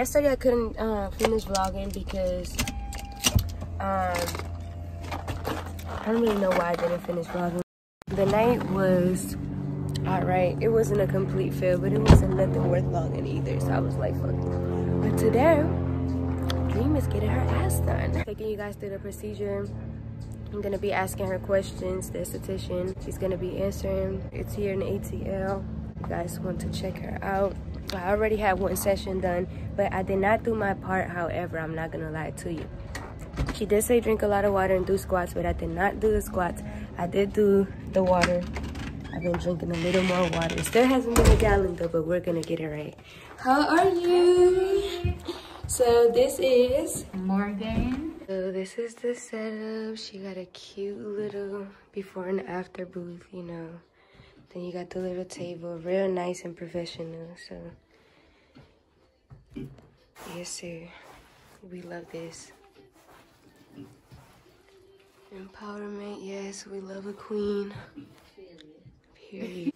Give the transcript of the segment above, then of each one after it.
yesterday I couldn't uh, finish vlogging because um, I don't really know why I didn't finish vlogging. The night was alright. It wasn't a complete fail, but it wasn't nothing worth vlogging either. So I was like, fuck. But today, Dream is getting her ass done. Taking you guys through the procedure. I'm gonna be asking her questions, the esthetician. She's gonna be answering. It's here in ATL. You guys want to check her out. I already had one session done, but I did not do my part. However, I'm not gonna lie to you. She did say drink a lot of water and do squats, but I did not do the squats. I did do the water. I've been drinking a little more water. Still hasn't been a gallon though, but we're gonna get it right. How are you? So this is Morgan. so this is the setup. She got a cute little before and after booth, you know. Then you got the little table, real nice and professional. So yes, sir. We love this. Empowerment, yes, we love a queen. Period.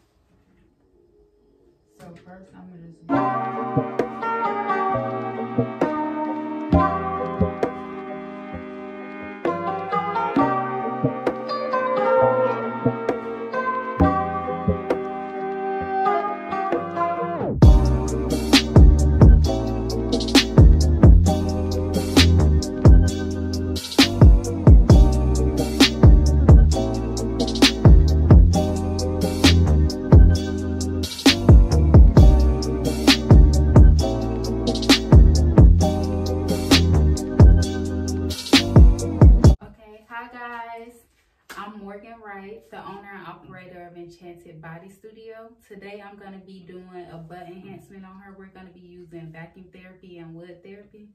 Guys. I'm Morgan Wright, the owner and operator of Enchanted Body Studio. Today I'm going to be doing a butt enhancement on her. We're going to be using vacuum therapy and wood therapy.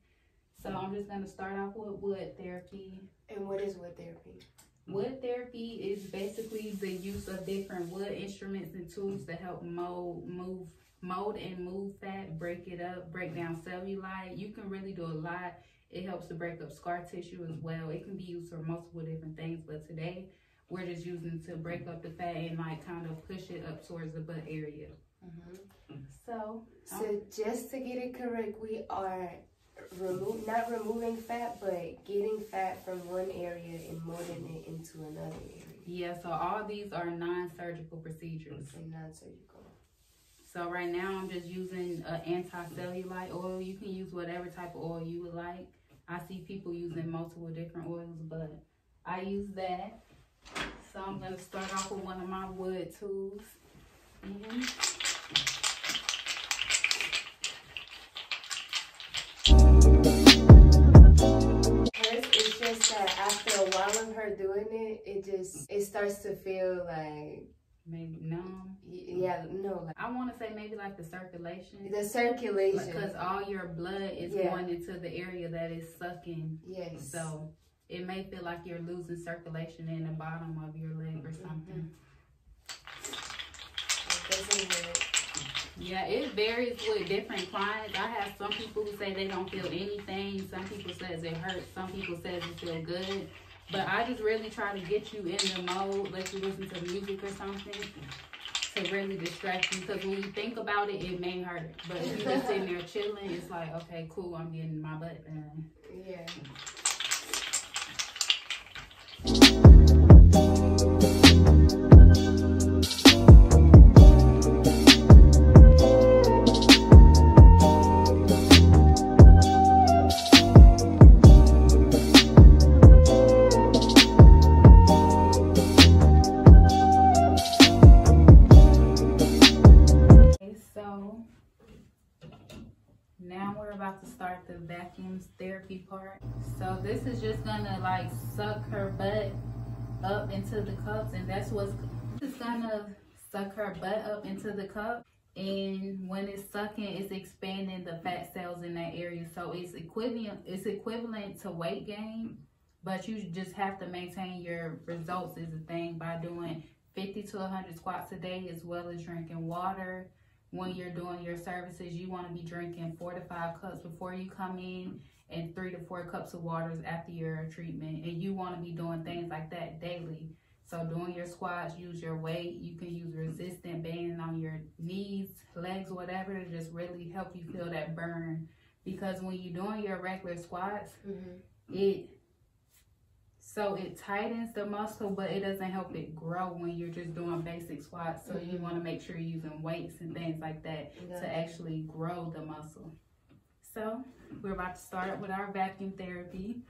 So I'm just going to start off with wood therapy. And what is wood therapy? Wood therapy is basically the use of different wood instruments and tools to help mold, move, mold and move fat, break it up, break down cellulite. You can really do a lot. It helps to break up scar tissue as mm-hmm. well. It can be used for multiple different things, but today we're just using to break up the fat and like kind of push it up towards the butt area. Mm-hmm. Mm. So, So um, just to get it correct, we are remove not removing fat, but getting fat from one area and molding it into another area. yeah, so all these are non-surgical procedures. And non-surgical. So right now I'm just using an anti-cellulite oil. You can use whatever type of oil you would like. I see people using multiple different oils, but I use that. So I'm gonna start off with one of my wood tools. Just that after a while of her doing it, it just it starts to feel like Maybe numb. yeah, no, like I want to say maybe like the circulation. the circulation. Because all your blood is Yeah. going into the area that is sucking. yes. So it may feel like you're losing circulation in the bottom of your leg or mm-hmm. something. It doesn't. Yeah, it varies with different clients. I have some people who say they don't feel anything. Some people says it hurts. Some people says it feel good. But I just really try to get you in the mode, let you listen to music or something to really distract you. Because when you think about it, it may hurt. But if you're just sitting there chilling, it's like, okay, cool, I'm getting my butt done. Yeah. The therapy part. So this is just gonna like suck her butt up into the cups and that's what's it's gonna suck her butt up into the cup and when it's sucking it's expanding the fat cells in that area so it's equivalent it's equivalent to weight gain but you just have to maintain your results is a thing by doing 50 to 100 squats a day as well as drinking water when you're doing your services you want to be drinking four to five cups before you come in and three to four cups of waters after your treatment. And you want to be doing things like that daily. So doing your squats use your weight you can use resistant band on your knees legs whatever to just really help you feel that burn. Because when you're doing your regular squats, Mm-hmm. it so it tightens the muscle, but it doesn't help it grow when you're just doing basic squats. So you Mhm. want to make sure you're using weights and things like that to actually grow the muscle. So we're about to start with our vacuum therapy.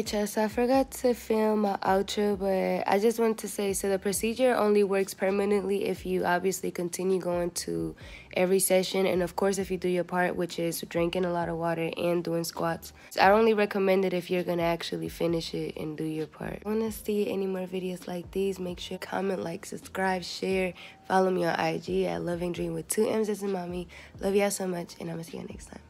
Alright, I forgot to film my outro, but I just want to say so the procedure only works permanently if you obviously continue going to every session, and of course, if you do your part, which is drinking a lot of water and doing squats. So I only recommend it if you're gonna actually finish it and do your part. Want to see any more videos like these? Make sure comment, like, subscribe, share, follow me on IG at Loving Dream with two M's as in mommy. Love y'all so much, and I'm gonna see you next time.